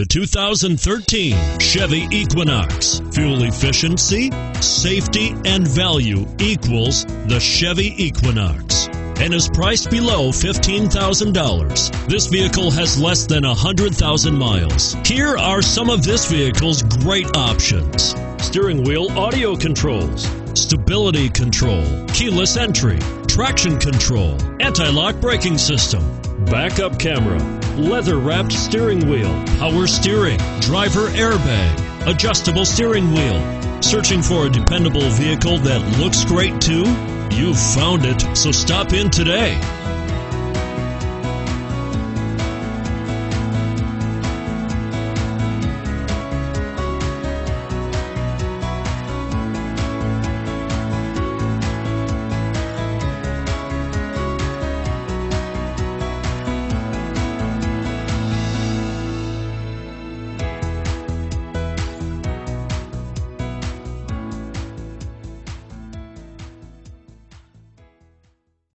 The 2013 Chevy Equinox. Fuel efficiency, safety, and value equals the Chevy Equinox and is priced below $15,000. This vehicle has less than 100,000 miles. Here are some of this vehicle's great options. Steering wheel audio controls, stability control, keyless entry, traction control, anti-lock braking system, backup camera, leather wrapped steering wheel, power steering, driver airbag, adjustable steering wheel. Searching for a dependable vehicle that looks great too? You've found it, so stop in today.